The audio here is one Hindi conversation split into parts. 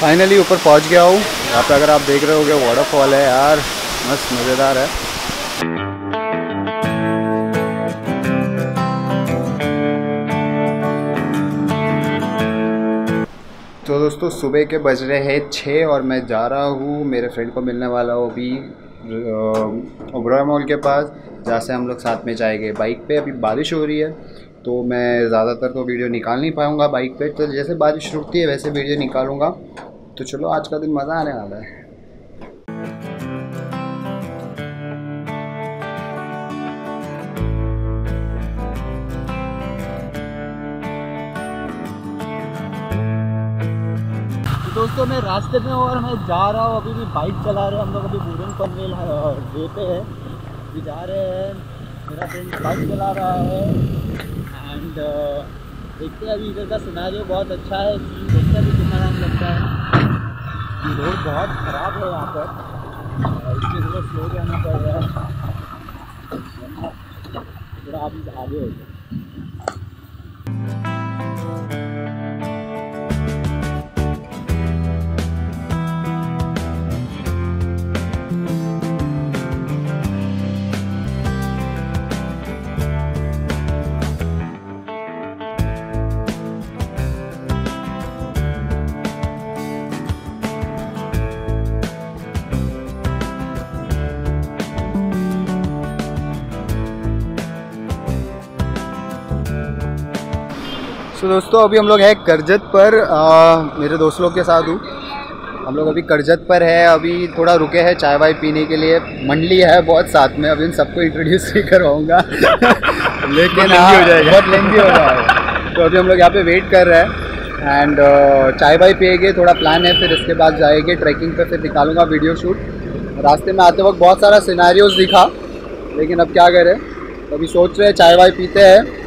फाइनली ऊपर पहुँच गया हूँ। यहाँ पे अगर आप देख रहे होगे वाटरफॉल है यार। मस्त, मज़ेदार है। तो दोस्तों, सुबह के बज रहे हैं छः और मैं जा रहा हूँ। मेरे फ्रेंड को मिलने वाला हूँ अभी ओबरा मॉल के पास, जहाँ से हम लोग साथ में जाएँगे। बाइक पे अभी बारिश हो रही है तो मैं ज़्यादातर तो वीडियो निकाल नहीं पाऊँगा बाइक पे। तो जैसे बारिश रुकती है, वैसे वीडियो निकालूँगा। तो चलो आज का दिन मज़ा आने वाला है। दोस्तों, मैं रास्ते में हूँ और मैं जा रहा हूँ। अभी भी बाइक चला रहे हैं। हम लोग अभी बूरन पनवेल वे पे है। अभी जा रहे हैं। मेरा फ्रेंड बाइक चला रहा है। एंड देखते हैं अभी इधर का सिनारियो बहुत अच्छा है। देखते हैं अभी कितना टाइम लगता है। रोड बहुत ख़राब है यहाँ पर। इसलिए थोड़ा स्लो जाना पड़ रहा है। थोड़ा अभी आगे हो जाए सो दोस्तों अभी हम लोग हैं करजत पर। आ, मेरे दोस्त लोग के साथ हूँ। हम लोग अभी करजत पर है। अभी थोड़ा रुके हैं चाय वाय पीने के लिए। मंडली है बहुत साथ में। अभी इन सबको इंट्रोड्यूस नहीं करवाऊँगा। लेकिन हाँ, बहुत लेंदी हो जाएगा। तो अभी हम लोग यहाँ पे वेट कर रहे हैं। एंड चाय वाय पिएँगे थोड़ा प्लान है फिर इसके बाद जाएँगे ट्रैकिंग पर फिर निकालूँगा वीडियो शूट रास्ते में आते वक्त बहुत सारा सिनारियोज दिखा। लेकिन अब क्या करें? तो अभी सोच रहे हैं चाय वाय पीते हैं।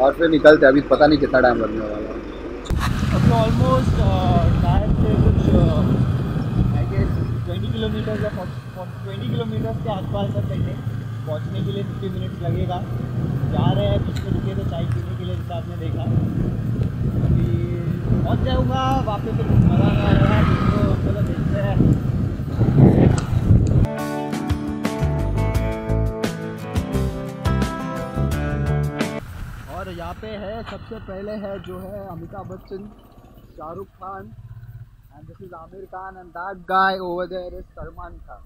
और फिर निकलते, अभी पता नहीं कितना टाइम लगने वाला है। अभी ऑलमोस्ट शायद से कुछ आई गेस ट्वेंटी किलोमीटर या ट्वेंटी किलोमीटर के आसपास है पहले पहुँचने के लिए फिफ्टी मिनट्स लगेगा। जा रहे हैं बीच में रुके थे चाय पीने के लिए जैसा आपने देखा। अभी पहुँच जाऊँगा, वापस तो कुछ मज़ा आ रहा है तो चलो देखते हैं। यहाँ पे है। सबसे पहले है जो है Amitabh Bachchan, Shahrukh Khan and this is Aamir Khan and that guy over there is Salman Khan.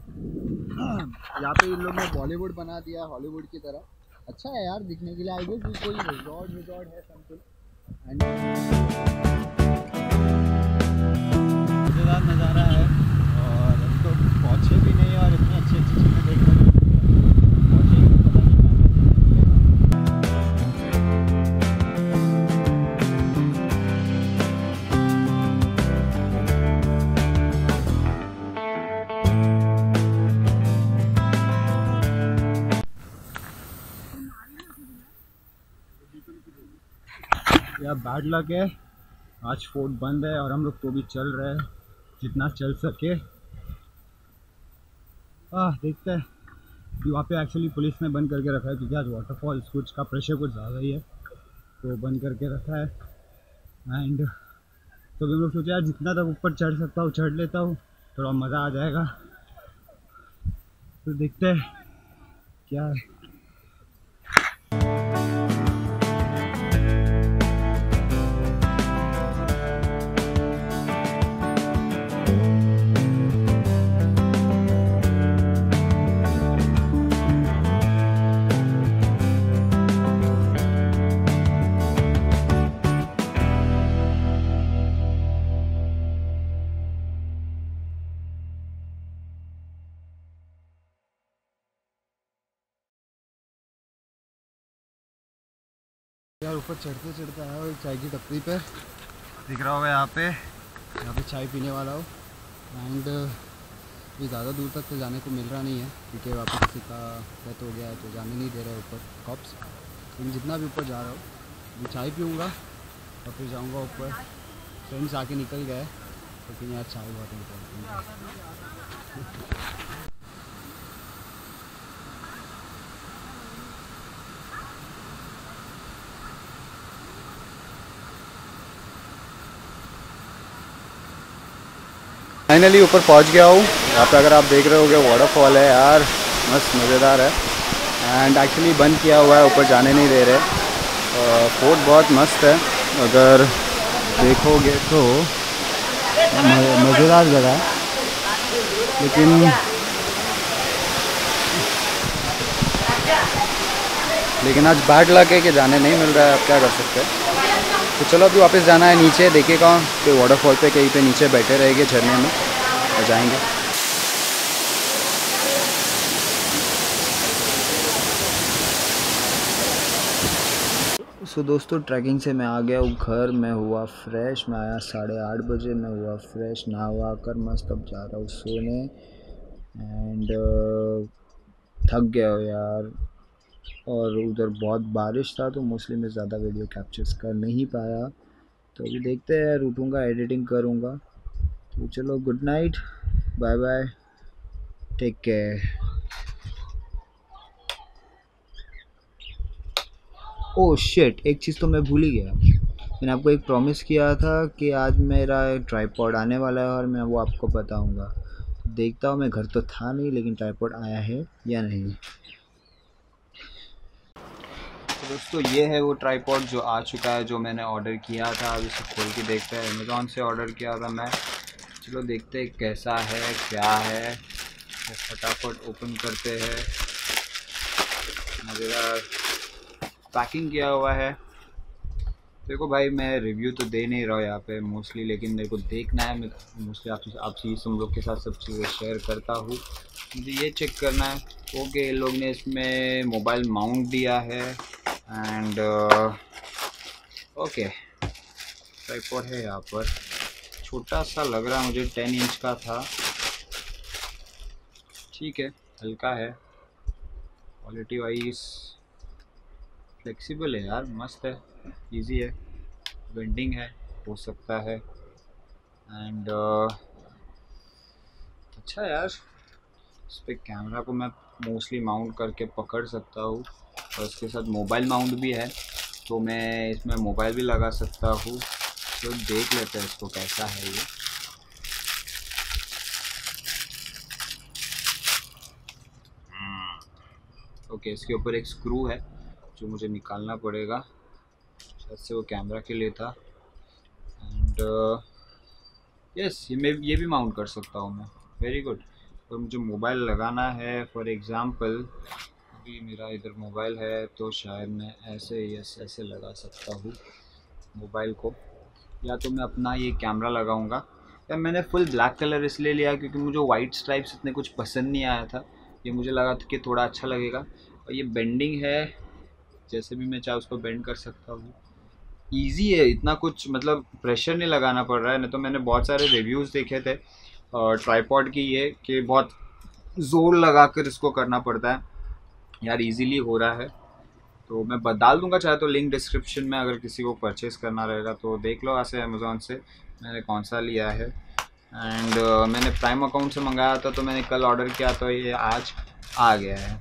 यहाँ पे इन लोग ने बॉलीवुड बना दिया है, हॉलीवुड की तरह। अच्छा है यार, दिखने के लिए आई गेस कोई रिजॉर्ट रिजॉर्ट है समथिंग एंड मज़ेदार नज़ारा है और अभी तो पहुँचे भी नहीं और बैड लक है। आज फोर्ट बंद है और हम लोग तो भी चल रहे हैं, जितना चल सके। आ देखते हैं। कि वहाँ पे एक्चुअली पुलिस ने बंद करके रखा है क्योंकि आज वाटरफॉल कुछ का प्रेशर कुछ ज़्यादा ही है। तो बंद करके रखा है। एंड तो हम लोग सोचे, यार, जितना तक ऊपर चढ़ सकता हूँ, चढ़ लेता हूँ। थोड़ा मज़ा आ जाएगा। तो देखते हैं क्या है। यार ऊपर चढ़ते चढ़ते आया हूँ चाय की टपरी पे। दिख रहा होगा यहाँ पे। यहाँ पे चाय पीने वाला हूँ। एंड ये ज़्यादा दूर तक तो जाने को मिल रहा नहीं है क्योंकि वापस किसी का डेथ हो गया है तो जाने नहीं दे रहे ऊपर कॉप्स लेकिन जितना भी ऊपर जा रहा हूँ मैं चाय पीऊँगा और फिर जाऊँगा ऊपर। फ्रेंड्स आके निकल गए लेकिन यार चाय बहुत इंपॉर्टेंट फाइनली ऊपर पहुँच गया हूँ। यहाँ पे अगर आप देख रहे होगे वाटरफॉल है यार। मस्त, मज़ेदार है। एंड एक्चुअली बंद किया हुआ है, ऊपर जाने नहीं दे रहे। फोर्ट बहुत मस्त है। अगर देखोगे तो मज़ेदार जगह है। लेकिन लेकिन आज बैड लग है कि जाने नहीं मिल रहा है। आप क्या कर सकते हैं? तो चलो, अभी वापस जाना है नीचे। देखेगा कोई वाटरफॉल पे, कहीं पे नीचे बैठे रहेंगे झरने में। और जाएँगे। सो so, दोस्तों ट्रैकिंग से मैं आ गया हूँ घर। मैं हुआ फ्रेश मैं आया साढ़े आठ बजे। मैं हुआ फ्रेश नहा कर मस्त अब जा रहा हूँ सोने। एंड uh, थक गया हो यार। और उधर बहुत बारिश था तो मोस्टली मैं ज़्यादा वीडियो कैप्चर्स कर नहीं पाया। तो अभी देखते हैं यार उठूँगा एडिटिंग करूँगा। तो चलो good night bye bye take care oh, shit एक चीज़ तो मैं भूल ही गया। मैंने आपको एक प्रॉमिस किया था कि आज मेरा ट्राईपॉड आने वाला है और मैं वो आपको बताऊँगा। देखता हूँ मैं घर तो था नहीं लेकिन ट्राईपॉड आया है या नहीं। तो दोस्तों ये है वो ट्राईपॉड जो आ चुका है जो मैंने ऑर्डर किया था। अभी इसे खोल के देखते हैं। अमेज़ोन से ऑर्डर किया था मैं। चलो देखते हैं कैसा है, क्या है। फटाफट ओपन करते हैं। मज़ेदार। पैकिंग किया हुआ है। देखो भाई, मैं रिव्यू तो दे नहीं रहा हूँ यहाँ पे मोस्टली लेकिन मेरे को देखना है। मैं मोस्टली आप आपसे तुम लोग के साथ सब चीज़ें शेयर करता हूँ। मुझे ये चेक करना है। ओके इन लोग ने इसमें मोबाइल माउंट दिया है। एंड ओके ट्राईपॉड है यहाँ पर। छोटा सा लग रहा मुझे टेन इंच का था। ठीक है हल्का है। क्वालिटी वाइज फ्लेक्सिबल है यार मस्त है इजी है। बेंडिंग है हो सकता है। एंड uh, अच्छा यार इस पर कैमरा को मैं मोस्टली माउंट करके पकड़ सकता हूँ। और इसके साथ मोबाइल माउंट भी है तो मैं इसमें मोबाइल भी लगा सकता हूँ। तो देख लेते हैं इसको कैसा है ये। Okay hmm. इसके ऊपर एक स्क्रू है जो मुझे निकालना पड़ेगा। शायद से वो कैमरा के लिए था। एंड यस uh, ये मैं ये भी माउंट कर सकता हूँ मैं। वेरी गुड और मुझे मोबाइल लगाना है फॉर एग्ज़ाम्पल अभी मेरा इधर मोबाइल है तो शायद मैं ऐसे यस ऐसे लगा सकता हूँ मोबाइल को। या तो मैं अपना ये कैमरा लगाऊँगा। या मैंने फुल ब्लैक कलर इसलिए लिया क्योंकि मुझे वाइट स्ट्राइप्स इतने कुछ पसंद नहीं आया था। ये मुझे लगा था कि थोड़ा अच्छा लगेगा। और ये बेंडिंग है, जैसे भी मैं चाहे उसको बेंड कर सकता हूँ। ईजी है, इतना कुछ मतलब प्रेशर नहीं लगाना पड़ रहा है। नहीं तो मैंने बहुत सारे रिव्यूज़ देखे थे, और ट्राईपॉड की ये कि बहुत ज़ोर लगा कर इसको करना पड़ता है। यार इजीली हो रहा है। तो मैं बदल दूँगा चाहे तो लिंक डिस्क्रिप्शन में अगर किसी को परचेज़ करना रहेगा तो देख लो ऐसे अमेज़ोन से मैंने कौन सा लिया है। एंड uh, मैंने प्राइम अकाउंट से मंगाया था तो मैंने कल ऑर्डर किया तो ये आज आ गया है।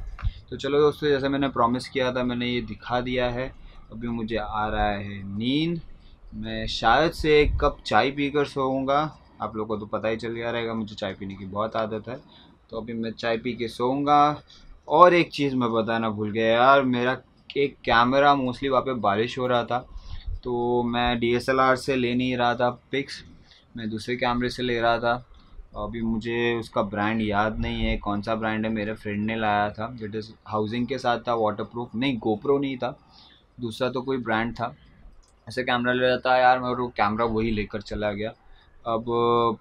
तो चलो दोस्तों जैसे मैंने प्रॉमिस किया था मैंने ये दिखा दिया है। अभी मुझे आ रहा है नींद। मैं शायद से एक कप चाय पीकर सोऊँगा। आप लोगों को तो पता ही चल गया रहेगा मुझे चाय पीने की बहुत आदत है। तो अभी मैं चाय पी के सोऊँगा। और एक चीज़ मैं बताना भूल गया यार मेरा एक कैमरा मोस्टली वहाँ पे बारिश हो रहा था तो मैं डीएसएलआर से ले नहीं रहा था पिक्स मैं दूसरे कैमरे से ले रहा था। अभी मुझे उसका ब्रांड याद नहीं है, कौन सा ब्रांड है, मेरे फ्रेंड ने लाया था। इट इज़ हाउसिंग के साथ था वाटर प्रूफ नहीं गोप्रो नहीं था, दूसरा तो कोई ब्रांड था। ऐसे कैमरा ले रहा था, यार मैं वो कैमरा वही लेकर चला गया। अब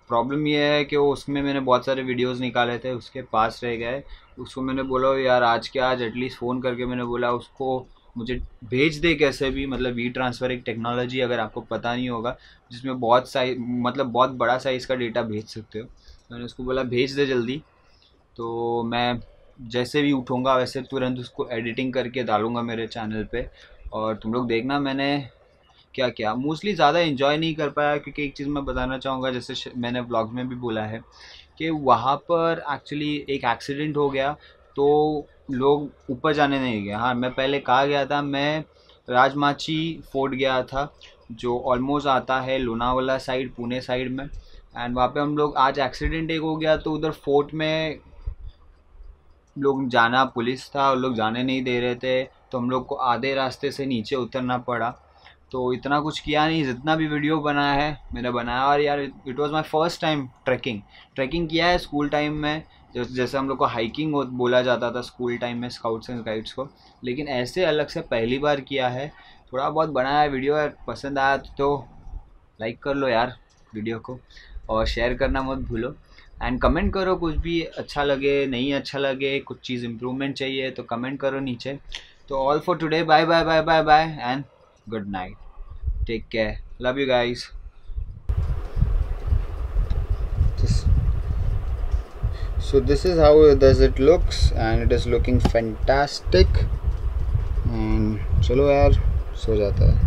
प्रॉब्लम ये है कि उसमें मैंने बहुत सारे वीडियोस निकाले थे, उसके पास रह गए। उसको मैंने बोला यार, आज के आज एटलीस्ट फ़ोन करके मैंने बोला, उसको मुझे भेज दे कैसे भी मतलब वी ट्रांसफ़र एक टेक्नोलॉजी अगर आपको पता नहीं होगा, जिसमें बहुत साइज़ मतलब बहुत बड़ा साइज़ का डेटा भेज सकते हो। मैंने उसको बोला, भेज दे जल्दी। तो मैं जैसे भी उठूँगा, वैसे तुरंत उसको एडिटिंग करके डालूँगा मेरे चैनल पे। और तुम लोग देखना, मैंने क्या क्या? मोस्टली ज़्यादा इन्जॉय नहीं कर पाया क्योंकि एक चीज़ मैं बताना चाहूँगा, जैसे मैंने ब्लॉग में भी बोला है कि वहाँ पर एक्चुअली एक एक्सीडेंट हो गया तो लोग ऊपर जाने नहीं गए। हाँ मैं पहले कहा गया था, मैं राजमाची फोर्ट गया था, जो ऑलमोस्ट आता है लोनावाला साइड पुणे साइड में। एंड वहाँ पे हम लोग, आज एक्सीडेंट एक हो गया तो उधर फोर्ट में लोग जाना, पुलिस था और लोग जाने नहीं दे रहे थे तो हम लोग को आधे रास्ते से नीचे उतरना पड़ा। तो इतना कुछ किया नहीं, जितना भी वीडियो बनाया है, मैंने बनाया और यार it was my first time trekking trekking किया है स्कूल टाइम में, जैसे हम लोग को हाइकिंग बोला जाता था स्कूल टाइम में स्काउट्स एंड गाइड्स को, लेकिन ऐसे अलग से पहली बार किया है, थोड़ा बहुत बनाया है वीडियो पसंद आया तो लाइक कर लो यार वीडियो को, और शेयर करना मत भूलो एंड कमेंट करो कुछ भी अच्छा लगे, नहीं अच्छा लगे, कुछ चीज़ इम्प्रूवमेंट चाहिए तो कमेंट करो नीचे. तो all for today bye bye bye bye bye and good night. Take care. Love you guys. So this is how does it looks and it is looking fantastic. And chalo yaar so jata hai